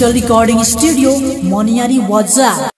digital recording studio, Moniari Waza.